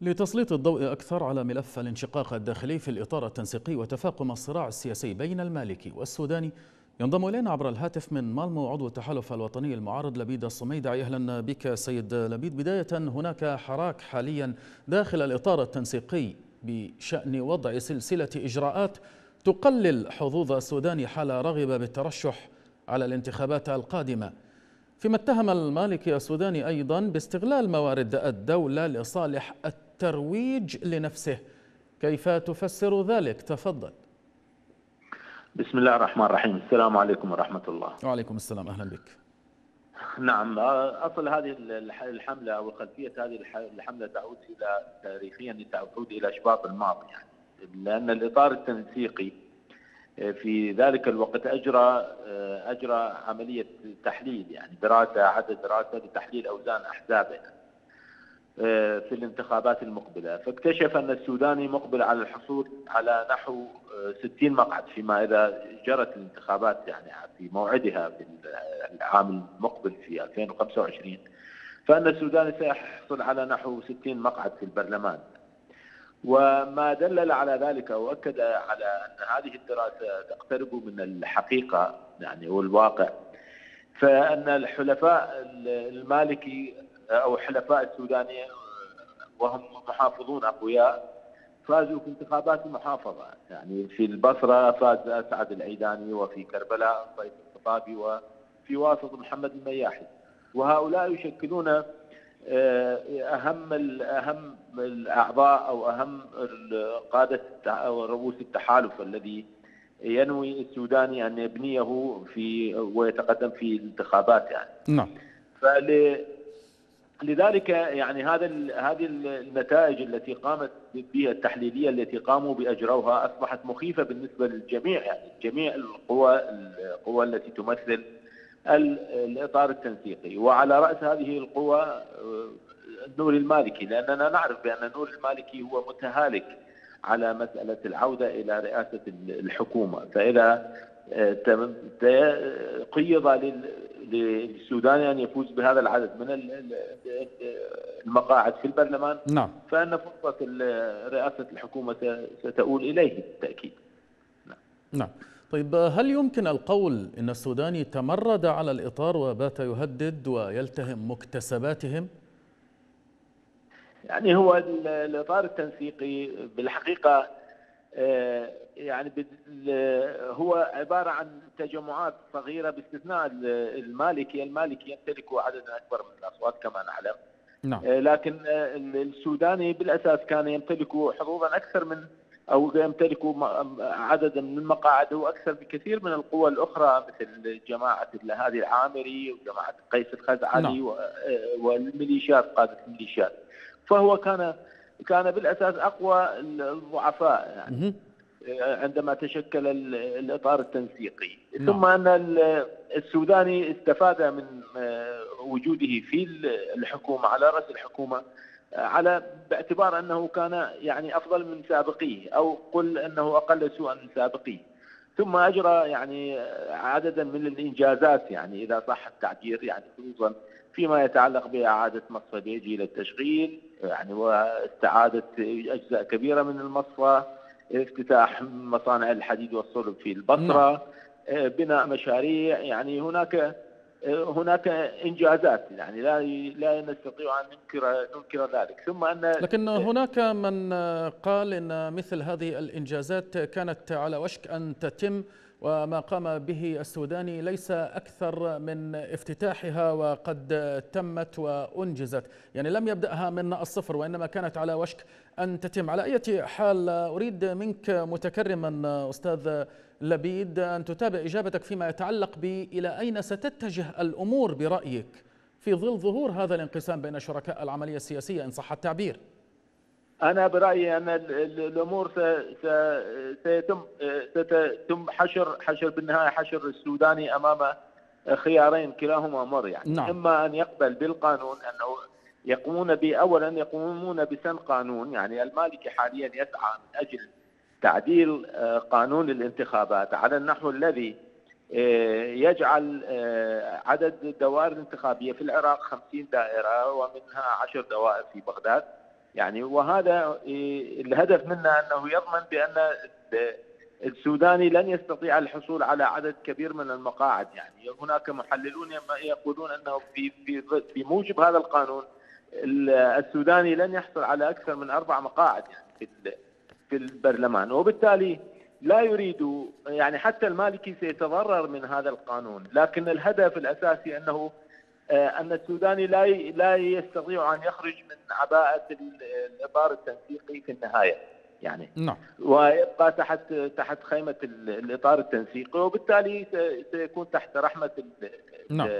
لتسليط الضوء أكثر على ملف الانشقاق الداخلي في الإطار التنسيقي وتفاقم الصراع السياسي بين المالكي والسوداني ينضم إلينا عبر الهاتف من مالمو عضو التحالف الوطني المعارض لبيد الصميدعي أهلا بك سيد لبيد. بداية هناك حراك حاليا داخل الإطار التنسيقي بشأن وضع سلسلة إجراءات تقلل حظوظ السوداني حال رغب بالترشح على الانتخابات القادمة. فيما اتهم المالكي السوداني أيضا باستغلال موارد الدولة لصالح الترويج لنفسه. كيف تفسر ذلك؟ تفضل. بسم الله الرحمن الرحيم. السلام عليكم ورحمة الله. وعليكم السلام. أهلا بك. نعم أصل هذه الحملة أو خلفية هذه الحملة تعود إلى تاريخيا تعود إلى شباط الماضي يعني. لأن الإطار التنسيقي في ذلك الوقت أجرى أجرى عملية تحليل يعني دراسة عدد دراسة لتحليل أوزان أحزابه يعني. في الانتخابات المقبلة. فاكتشف أن السوداني مقبل على الحصول على نحو 60 مقعد فيما إذا جرت الانتخابات يعني في موعدها في العام المقبل في 2025 فأن السوداني سيحصل على نحو 60 مقعد في البرلمان. وما دلل على ذلك واكد على أن هذه الدراسة تقترب من الحقيقة يعني والواقع فأن الحلفاء المالكي أو حلفاء السودانية وهم محافظون أقوياء فازوا في انتخابات المحافظة يعني في البصرة فاز اسعد العيداني وفي كربلاء طيب الخطابي وفي واسط محمد المياحي وهؤلاء يشكلون أهم أهم الأعضاء أو أهم قاده أو رؤوس التحالف الذي ينوي السوداني أن يبنيه في ويتقدم في الانتخابات يعني. نعم. فل لذلك يعني هذا هذه النتائج التي قامت بها التحليلية التي قاموا بأجروها أصبحت مخيفة بالنسبة للجميع يعني جميع القوى القوى التي تمثل الإطار التنسيقي. وعلى رأس هذه القوى النور المالكي لأننا نعرف بأن النور المالكي هو متهالك على مسألة العودة إلى رئاسة الحكومة. فإذا قيض للسودان ان يفوز بهذا العدد من المقاعد في البرلمان. نعم. فإن فرصة رئاسة الحكومة ستؤول إليه بالتأكيد. نعم. نعم. طيب هل يمكن القول إن السوداني تمرد على الإطار وبات يهدد ويلتهم مكتسباتهم؟ يعني هو الإطار التنسيقي بالحقيقة يعني هو عبارة عن تجمعات صغيرة باستثناء المالكي، المالكي يمتلك عددا أكبر من الأصوات كما نعلم. نعم. لكن السوداني بالأساس كان يمتلك حظوظا أكثر من أو يمتلكوا عددا من المقاعد هو أكثر بكثير من القوى الأخرى مثل جماعة الهادي العامري وجماعة قيس الخزعلي نعم. والميليشيات قادة الميليشيات فهو كان كان بالأساس أقوى الضعفاء يعني. عندما تشكل الإطار التنسيقي. نعم. ثم أن السوداني استفاد من وجوده في الحكومة على رأس الحكومة على باعتبار أنه كان يعني أفضل من سابقيه أو قل أنه أقل سوءا من سابقيه. ثم أجرى يعني عددا من الإنجازات يعني إذا صح التعبير يعني خصوصا فيما يتعلق بإعادة مصفى بيجي للتشغيل يعني واستعاده أجزاء كبيرة من المصفى افتتاح مصانع الحديد والصلب في البصرة بناء مشاريع يعني هناك هناك إنجازات يعني لا لا نستطيع أن ننكر ننكر ذلك. ثم أن لكن هناك من قال إن مثل هذه الإنجازات كانت على وشك أن تتم وما قام به السوداني ليس أكثر من افتتاحها وقد تمت وأنجزت، يعني لم يبدأها من الصفر وإنما كانت على وشك أن تتم، على أي حال أريد منك متكرما أستاذ لبيد أن تتابع إجابتك فيما يتعلق بإلى أين ستتجه الأمور برأيك في ظل ظهور هذا الانقسام بين شركاء العملية السياسية إن صح التعبير؟ أنا برأيي أن الأمور سيتم ستتم حشر حشر بالنهاية حشر السوداني أمام خيارين كلاهما مر يعني. نعم. إما أن يقبل بالقانون أنه يقومون بأولا يقومون بسن قانون يعني المالكي حاليا يسعى من أجل تعديل قانون الانتخابات. على النحو الذي يجعل عدد الدوائر الانتخابية في العراق 50 دائرة ومنها 10 دوائر في بغداد. يعني وهذا الهدف منه أنه يضمن بأن السوداني لن يستطيع الحصول على عدد كبير من المقاعد. يعني هناك محللون يقولون أنه في في بموجب هذا القانون السوداني لن يحصل على أكثر من أربع مقاعد يعني في في البرلمان. وبالتالي لا يريد يعني حتى المالكي سيتضرر من هذا القانون لكن الهدف الأساسي أنه آه، أن السوداني لا لا يستطيع أن يخرج من عباءة الإطار التنسيقي في النهاية يعني. نعم. ويبقى تحت تحت خيمة الإطار التنسيقي وبالتالي سيكون تحت رحمة نعم.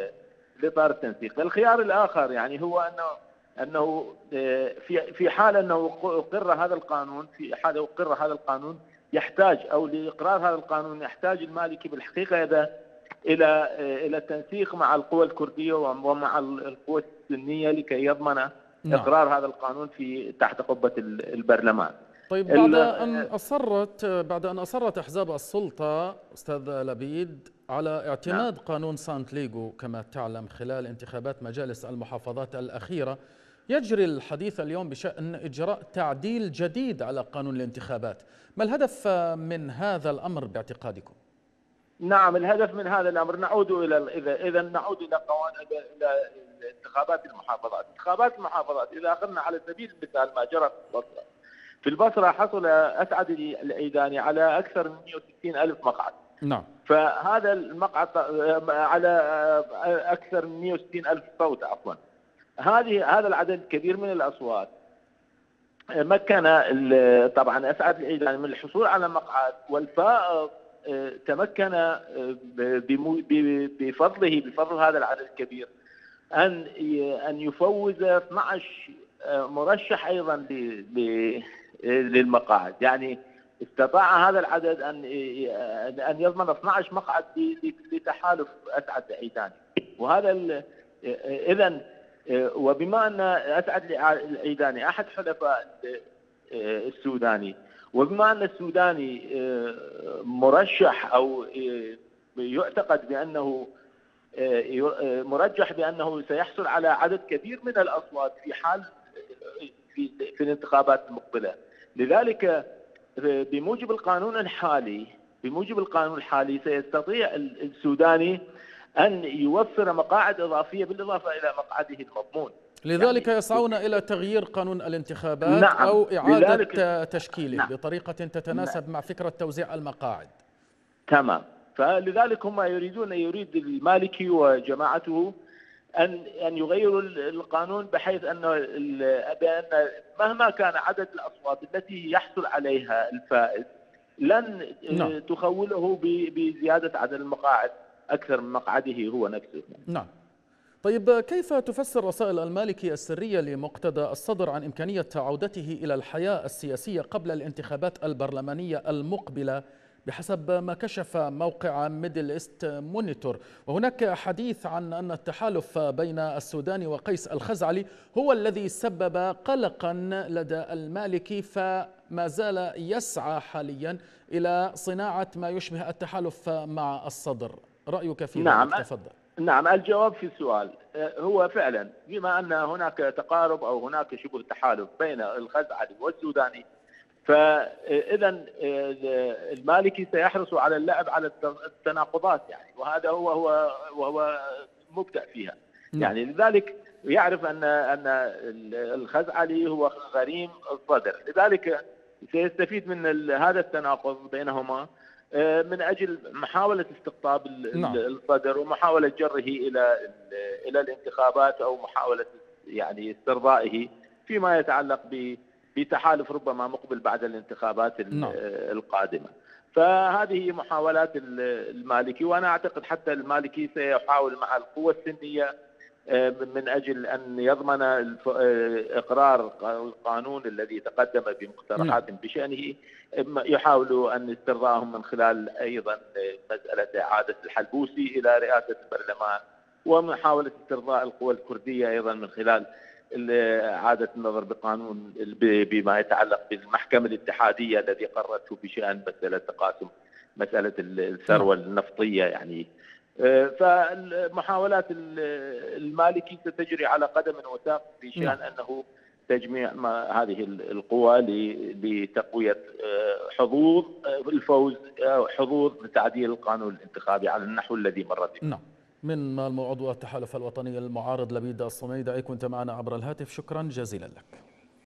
الإطار التنسيقي. الخيار الآخر يعني هو انه أنه آه، في في حال أنه أقر هذا القانون في حال أقر هذا القانون يحتاج أو لإقرار هذا القانون يحتاج المالكي بالحقيقة إلى إلى آه، إلى التنسيق مع القوى الكردية ومع القوى السنية لكي يضمن نعم. إقرار هذا القانون في تحت قبة البرلمان. طيب بعد أن أصرت بعد أن أصرت أحزاب السلطة أستاذ لبيد على اعتماد نعم. قانون سانت ليغو كما تعلم خلال انتخابات مجالس المحافظات الأخيرة يجري الحديث اليوم بشأن إجراء تعديل جديد على قانون الانتخابات، ما الهدف من هذا الأمر باعتقادكم؟ نعم الهدف من هذا الأمر نعود إلى إذا إذا نعود إلى قوانين إلى انتخابات المحافظات، انتخابات المحافظات إذا أخذنا على سبيل المثال ما جرى في البصرة. في البصرة حصل أسعد العيداني على أكثر من 160 ألف مقعد. نعم. فهذا المقعد على أكثر من 160 ألف صوت عفوا. هذه هذا العدد الكبير من الأصوات مكن طبعا أسعد العيداني من الحصول على مقعد والفائض تمكن آه، بفضله بفضل هذا العدد الكبير أن أن يفوز 12 آه، مرشح أيضا للمقاعد. يعني استطاع هذا العدد أن أن يضمن 12 مقعد لتحالف أسعد العيداني وهذا اذا وبما أن أسعد العيداني أحد حلفاء السوداني وبما ان السوداني آه، مرشح أو آه، يعتقد بأنه آه، مرجح بأنه سيحصل على عدد كبير من الأصوات في حال في, في الانتخابات المقبلة. لذلك بموجب القانون الحالي بموجب القانون الحالي سيستطيع السوداني أن يوفر مقاعد إضافية بالإضافة إلى مقعده المضمون. لذلك يعني يسعون إلى تغيير قانون الانتخابات نعم أو إعادة تشكيله نعم. بطريقة تتناسب نعم. مع فكرة توزيع المقاعد. تمام. فلذلك هم يريدون يريد المالكي وجماعته ان أن يغيروا القانون بحيث انه بأن مهما كان عدد الأصوات التي يحصل عليها الفائز لن نعم. تخوله بزيادة عدد المقاعد أكثر من مقعده هو نفسه. نعم. طيب كيف تفسر رسائل المالكي السرية لمقتدى الصدر عن إمكانية عودته إلى الحياة السياسية قبل الانتخابات البرلمانية المقبلة بحسب ما كشف موقع ميدل إيست مونيتور؟ وهناك حديث عن أن التحالف بين السوداني وقيس الخزعلي هو الذي سبب قلقا لدى المالكي فما زال يسعى حاليا إلى صناعة ما يشبه التحالف مع الصدر. رأيك في نعم. تفضل. نعم الجواب في السؤال. أه، هو فعلا بما أن هناك تقارب أو هناك شبه تحالف بين الخزعلي والسوداني فاذا أه، المالكي سيحرص على اللعب على التناقضات يعني وهذا هو هو وهو مبدع فيها. نعم. يعني لذلك يعرف أن أن الخزعلي هو غريم الصدر لذلك سيستفيد من هذا التناقض بينهما آه، من أجل محاولة استقطاب نعم. الصدر ومحاولة جره إلى إلى الانتخابات أو محاولة يعني استرضائه فيما يتعلق بتحالف ربما مقبل بعد الانتخابات نعم. القادمة. فهذه محاولات المالكي وأنا أعتقد حتى المالكي سيحاول مع القوى السنية آه، من أجل أن يضمن آه، إقرار القانون الذي تقدم بمقترحات نعم. بشأنه يحاولوا أن استرضاهم من خلال أيضا مسألة اعاده الحلبوسي إلى رئاسة البرلمان ومحاولة استرضاء القوى الكردية أيضا من خلال اعاده النظر بقانون بما يتعلق بالمحكمة الاتحادية الذي قررته بشأن مسألة تقاسم مسألة الثروة نعم. النفطية يعني فمحاولات المالكي ستجري على قدم وساق في شان نعم. أنه تجميع هذه القوى لتقوية حظوظ الفوز حظوظ تعديل القانون الانتخابي على النحو الذي مر به. نعم. من مالمو عضو التحالف الوطني المعارض لبيد الصميدعي كنت معنا عبر الهاتف شكرا جزيلا لك.